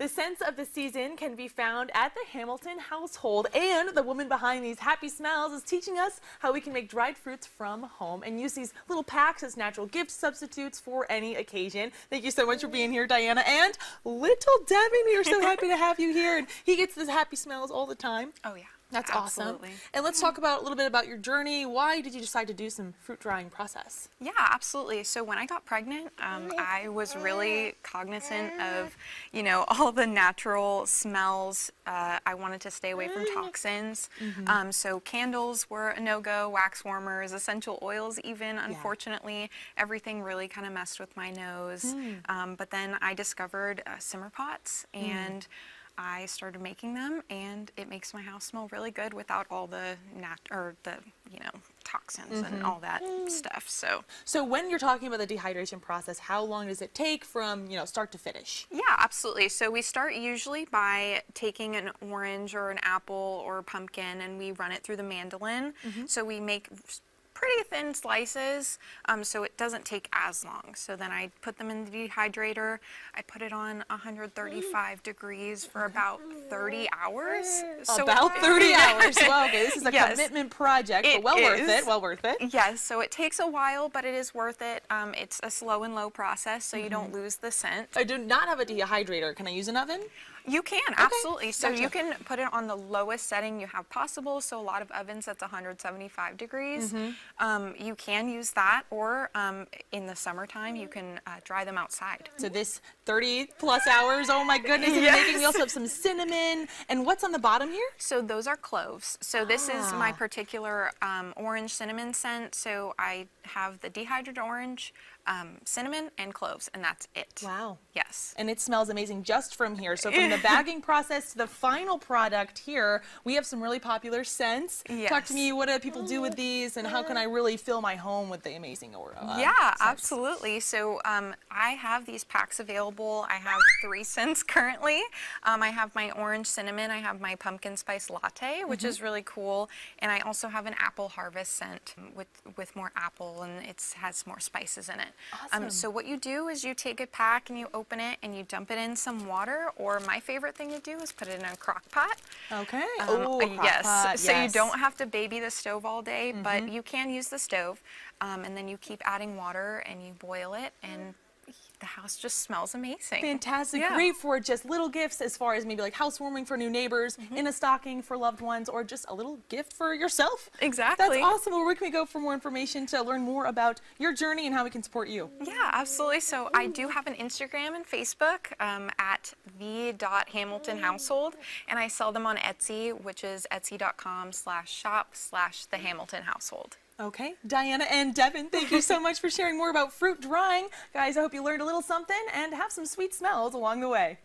The sense of the season can be found at the Hamilton household, and the woman behind these happy smells is teaching us how we can make dried fruits from home and use these little packs as natural gift substitutes for any occasion. Thank you so much for being here, Diana. And little Devin, we are so happy to have you here. And he gets these happy smells all the time. Oh, yeah. That's Absolutely. awesome. And let's talk about a little bit about your journey. Why did you decide to do some fruit drying process? Yeah, absolutely. So when I got pregnant, um, I was really cognizant of, you know, all the natural smells. Uh, I wanted to stay away from toxins. Um, so candles were a no-go, wax warmers, essential oils even, unfortunately. Everything really kind of messed with my nose. Um, but then I discovered uh, simmer pots and I started making them, and it makes my house smell really good without all the nat or the you know toxins and mm-hmm. all that mm. stuff. So So when you're talking about the dehydration process, how long does it take from, you know, start to finish? yeah, absolutely. So we start usually by taking an orange or an apple or a pumpkin, and we run it through the mandolin. Mm-hmm. So we make pretty thin slices, um, so it doesn't take as long. So then I put them in the dehydrator. I put it on 135 degrees for about 30 hours. So about 30 hours. Well, okay, this is a Yes. commitment project, but well worth it. Well worth it. Yes, so it takes a while, but it is worth it. Um, it's a slow and low process, so you Mm-hmm. don't lose the scent. I do not have a dehydrator. Can I use an oven? You can, absolutely. So you can put it on the lowest setting you have possible. So a lot of ovens, that's 175 degrees. Mm-hmm. Um, you can use that, or um, in the summertime, you can uh, dry them outside. So this 30 plus hours. Oh my goodness. And you're making, we also have some cinnamon. And what's on the bottom here? So those are cloves. So this is my Ah. particular um, orange cinnamon scent. So I have the dehydrated orange, um, cinnamon, and cloves, and that's it. Wow. Yes. And it smells amazing just from here. So from the bagging process to the final product here, we have some really popular scents. Talk to me, what do people do with these and how can I really fill my home with the amazing aura? Yeah, scents? absolutely. So um, I have these packs available. I have three scents currently. Um, I have my orange cinnamon. I have my pumpkin spice latte, which Mm-hmm. is really cool, and I also have an apple harvest scent with with more apple and it has more spices in it. Awesome. Um, so what you do is you take a pack and you open it and you dump it in some water. Or my favorite thing to do is put it in a crock pot. Okay. Um, oh, yes. crock-pot, So you yes. Mm-hmm. don't have to baby the stove all day, but you can use the stove. Um, and then you keep adding water and you boil it, and the house just smells amazing. Fantastic. Yeah. Great for just little gifts as far as maybe like housewarming for new neighbors, Mm-hmm. in a stocking for loved ones, or just a little gift for yourself. Exactly. That's awesome. Well, where can we go for more information to learn more about your journey and how we can support you? Yeah, absolutely. So I do have an Instagram and Facebook um, at the.hamiltonhousehold, and I sell them on Etsy, which is etsy.com slash shop slash the Hamilton household. Okay, Diana and Devin, thank you so much for sharing more about fruit drying. Guys, I hope you learned a little something and have some sweet smells along the way.